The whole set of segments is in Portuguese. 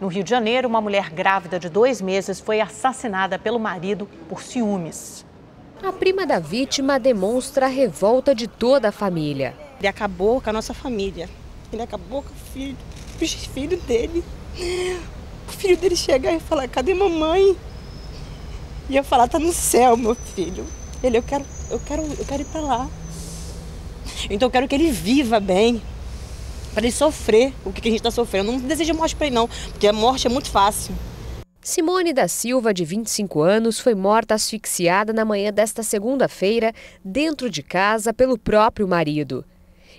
No Rio de Janeiro, uma mulher grávida de dois meses foi assassinada pelo marido por ciúmes. A prima da vítima demonstra a revolta de toda a família. Ele acabou com a nossa família. Ele acabou com o filho, os filhos dele. O filho dele chegar e falar, cadê mamãe? E eu falar, tá no céu, meu filho. Ele, eu quero, eu quero, eu quero ir para lá. Então eu quero que ele viva bem. Para ele sofrer o que a gente está sofrendo. Não desejo morte para ele, não, porque a morte é muito fácil. Simone da Silva, de 25 anos, foi morta asfixiada na manhã desta segunda-feira, dentro de casa, pelo próprio marido.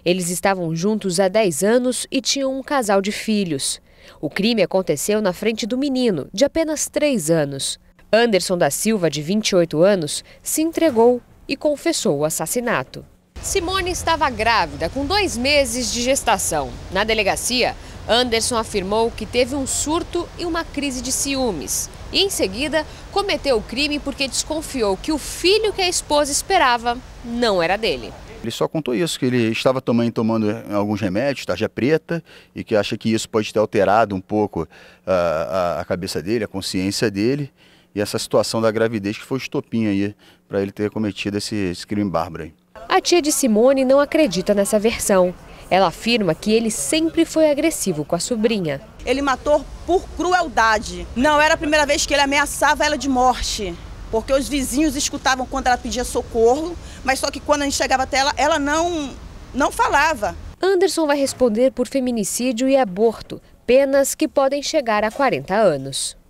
Eles estavam juntos há 10 anos e tinham um casal de filhos. O crime aconteceu na frente do menino, de apenas 3 anos. Anderson da Silva, de 28 anos, se entregou e confessou o assassinato. Simone estava grávida, com dois meses de gestação. Na delegacia, Anderson afirmou que teve um surto e uma crise de ciúmes. E, em seguida, cometeu o crime porque desconfiou que o filho que a esposa esperava não era dele. Ele só contou isso, que ele estava também tomando alguns remédios, tarja preta, e que acha que isso pode ter alterado um pouco a, a, a cabeça dele, a consciência dele, e essa situação da gravidez que foi o estopim aí para ele ter cometido esse, esse crime bárbaro aí. A tia de Simone não acredita nessa versão. Ela afirma que ele sempre foi agressivo com a sobrinha. Ele matou por crueldade. Não era a primeira vez que ele ameaçava ela de morte porque os vizinhos escutavam quando ela pedia socorro, mas só que quando a gente chegava até ela, ela não, não falava. Anderson vai responder por feminicídio e aborto, penas que podem chegar a 40 anos.